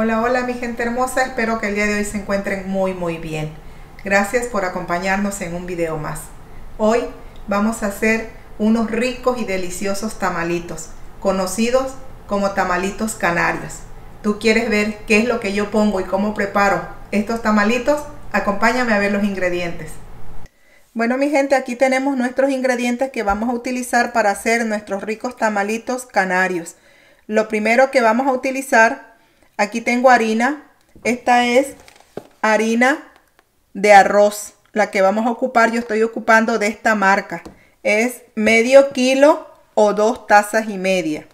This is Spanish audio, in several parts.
Hola, hola mi gente hermosa, espero que el día de hoy se encuentren muy muy bien. Gracias por acompañarnos en un video más. Hoy vamos a hacer unos ricos y deliciosos tamalitos, conocidos como tamalitos canarios. ¿Tú quieres ver qué es lo que yo pongo y cómo preparo estos tamalitos? Acompáñame a ver los ingredientes. Bueno mi gente, aquí tenemos nuestros ingredientes que vamos a utilizar para hacer nuestros ricos tamalitos canarios. Lo primero que vamos a utilizar, aquí tengo harina. Esta es harina de arroz, la que vamos a ocupar. Yo estoy ocupando de esta marca. Es medio kilo o dos tazas y media.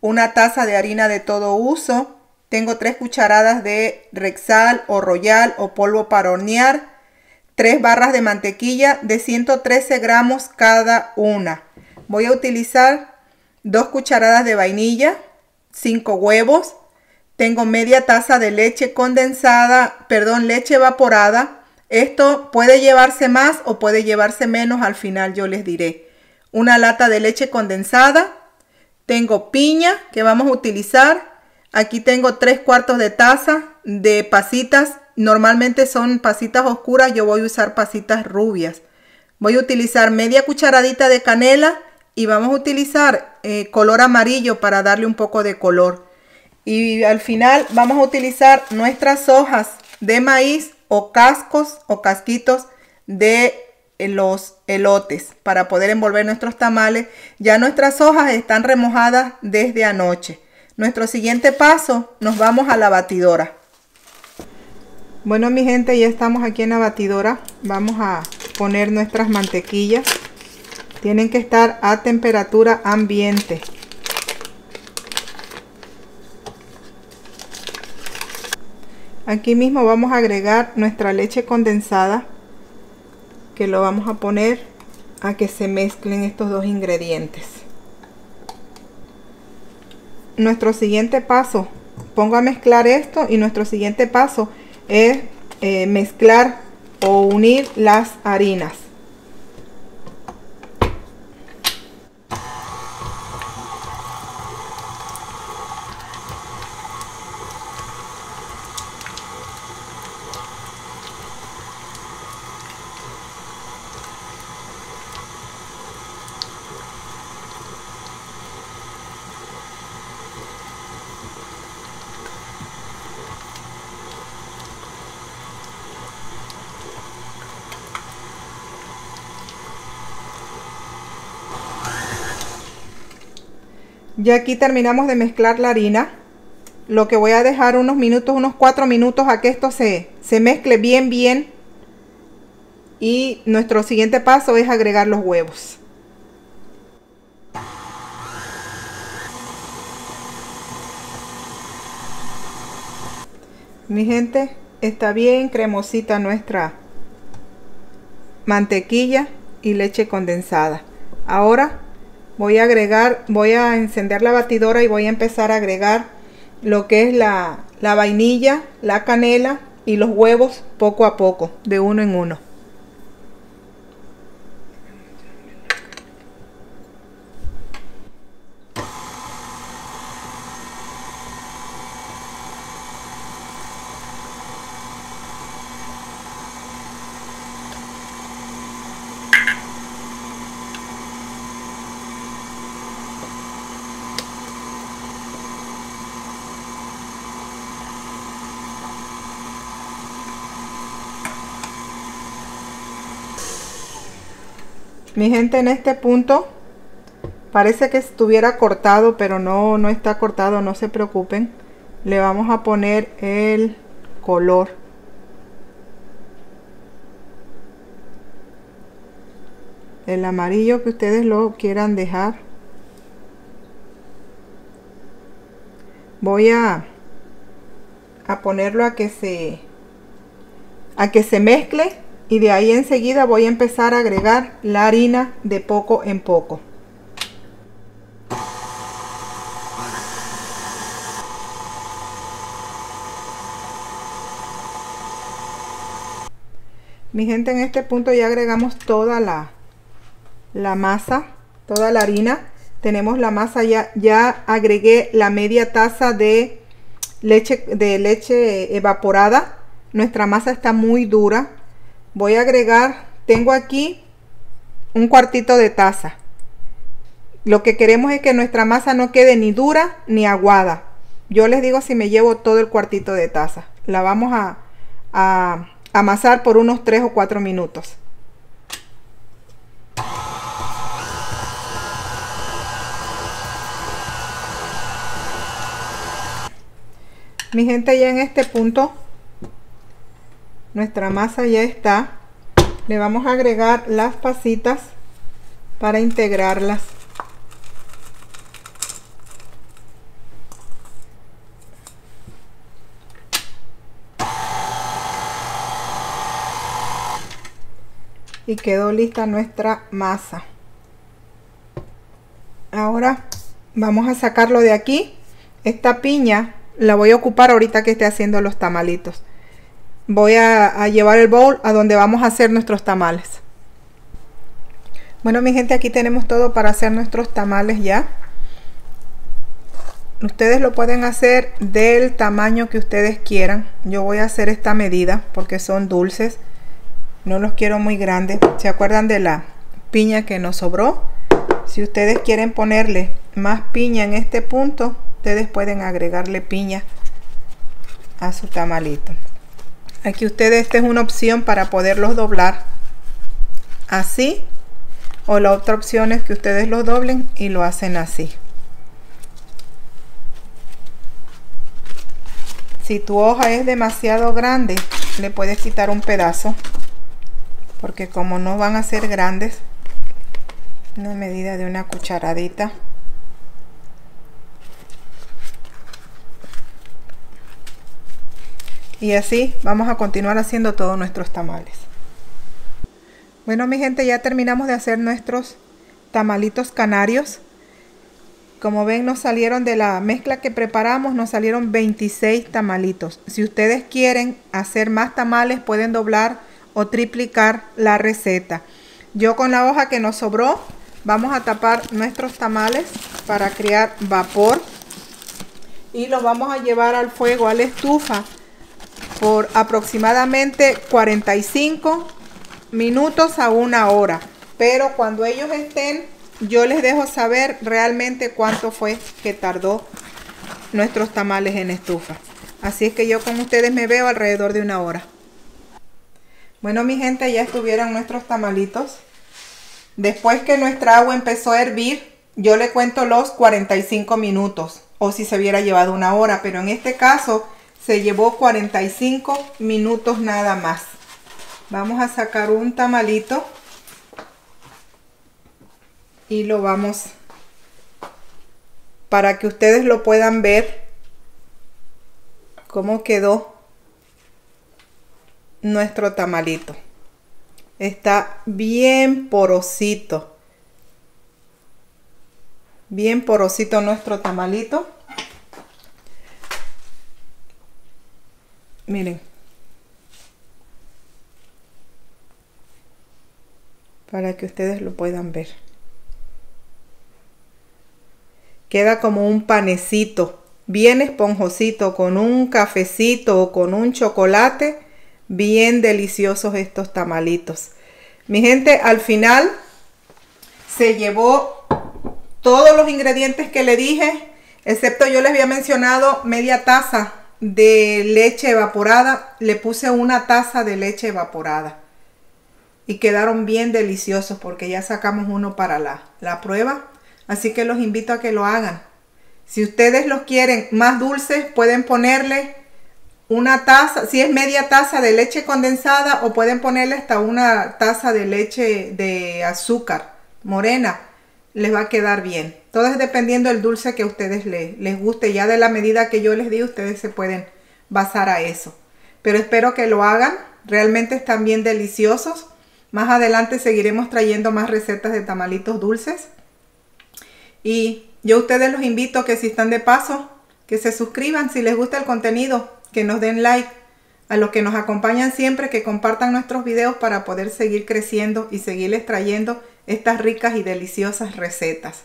Una taza de harina de todo uso. Tengo tres cucharadas de Rexal o Royal o polvo para hornear 3 barras de mantequilla de 113 gramos cada una. Voy a utilizar 2 cucharadas de vainilla, 5 huevos, tengo media taza de leche condensada, perdón, leche evaporada. Esto puede llevarse más o puede llevarse menos, al final yo les diré. Una lata de leche condensada, tengo piña que vamos a utilizar. Aquí tengo 3 cuartos de taza de pasitas Normalmente son pasitas oscuras, yo voy a usar pasitas rubias. Voy a utilizar media cucharadita de canela y vamos a utilizar eh, color amarillo para darle un poco de color. Y al final vamos a utilizar nuestras hojas de maíz o cascos o casquitos de eh, los elotes para poder envolver nuestros tamales. Ya nuestras hojas están remojadas desde anoche. Nuestro siguiente paso, nos vamos a la batidora. Bueno mi gente, ya estamos aquí en la batidora. Vamos a poner nuestras mantequillas. Tienen que estar a temperatura ambiente. Aquí mismo vamos a agregar nuestra leche condensada. Que lo vamos a poner a que se mezclen estos dos ingredientes. Nuestro siguiente paso, pongo a mezclar esto y nuestro siguiente paso es eh, mezclar o unir las harinas. Ya aquí terminamos de mezclar la harina. Lo que voy a dejar unos minutos, unos cuatro minutos a que esto se, se mezcle bien, bien. Y nuestro siguiente paso es agregar los huevos. Mi gente, está bien cremosita nuestra mantequilla y leche condensada. Ahora voy a agregar, voy a encender la batidora y voy a empezar a agregar lo que es la, la vainilla, la canela y los huevos poco a poco, de uno en uno. Mi gente en este punto parece que estuviera cortado, pero no, no está cortado, no se preocupen. Le vamos a poner el color. El amarillo que ustedes lo quieran dejar. Voy a, a ponerlo a que se a que se mezcle y de ahí enseguida voy a empezar a agregar la harina de poco en poco. Mi gente, en este punto ya agregamos toda la, la masa, toda la harina. Tenemos la masa ya, ya agregué la media taza de leche, de leche evaporada. Nuestra masa está muy dura. Voy a agregar, tengo aquí un cuartito de taza. Lo que queremos es que nuestra masa no quede ni dura ni aguada. Yo les digo si me llevo todo el cuartito de taza. La vamos a, amasar por unos 3 o 4 minutos. Mi gente, ya en este punto, nuestra masa ya está. Le vamos a agregar las pasitas para integrarlas. y quedó lista nuestra masa ahora vamos a sacarlo de aquí esta piña la voy a ocupar ahorita que esté haciendo los tamalitos voy a, llevar el bowl a donde vamos a hacer nuestros tamales. Bueno mi gente aquí tenemos todo para hacer nuestros tamales ya. Ustedes lo pueden hacer del tamaño que ustedes quieran. Yo voy a hacer esta medida porque son dulces. No los quiero muy grandes. Se acuerdan de la piña que nos sobró si ustedes quieren ponerle más piña en este punto ustedes pueden agregarle piña a su tamalito aquí ustedes esta es una opción para poderlos doblar así o la otra opción es que ustedes lo doblen y lo hacen así. Si tu hoja es demasiado grande le puedes quitar un pedazo porque como no van a ser grandes una medida de una cucharadita y así vamos a continuar haciendo todos nuestros tamales. Bueno mi gente ya terminamos de hacer nuestros tamalitos canarios. Como ven nos salieron de la mezcla que preparamos nos salieron 26 tamalitos. Si ustedes quieren hacer más tamales pueden doblar o triplicar la receta. Yo con la hoja que nos sobró vamos a tapar nuestros tamales para crear vapor y los vamos a llevar al fuego, a la estufa por aproximadamente 45 minutos a una hora. Pero cuando ellos estén, yo les dejo saber realmente cuánto fue que tardó nuestros tamales en estufa. Así es que yo con ustedes me veo alrededor de una hora. Bueno, mi gente, ya estuvieron nuestros tamalitos. Después que nuestra agua empezó a hervir, yo le cuento los 45 minutos. O si se hubiera llevado una hora, pero en este caso se llevó 45 minutos nada más. Vamos a sacar un tamalito. Y lo vamos para que ustedes lo puedan ver cómo quedó nuestro tamalito. Está bien porosito. Bien porosito nuestro tamalito. Miren. Para que ustedes lo puedan ver. Queda como un panecito. Bien esponjosito con un cafecito o con un chocolate bien deliciosos estos tamalitos. Mi gente, al final se llevó todos los ingredientes que le dije, excepto yo les había mencionado media taza de leche evaporada. Le puse una taza de leche evaporada. Y quedaron bien deliciosos porque ya sacamos uno para la, la prueba. Así que los invito a que lo hagan. Si ustedes los quieren más dulces, pueden ponerle una taza, si es media taza de leche condensada o pueden ponerle hasta una taza de leche de azúcar morena, les va a quedar bien. Todo es dependiendo del dulce que a ustedes les, guste. Ya de la medida que yo les di, ustedes se pueden basar a eso. Pero espero que lo hagan. Realmente están bien deliciosos. Más adelante seguiremos trayendo más recetas de tamalitos dulces. Y yo a ustedes los invito que si están de paso, que se suscriban si les gusta el contenido que nos den like, a los que nos acompañan siempre, que compartan nuestros videos para poder seguir creciendo y seguirles trayendo estas ricas y deliciosas recetas.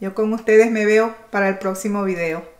Yo con ustedes me veo para el próximo video.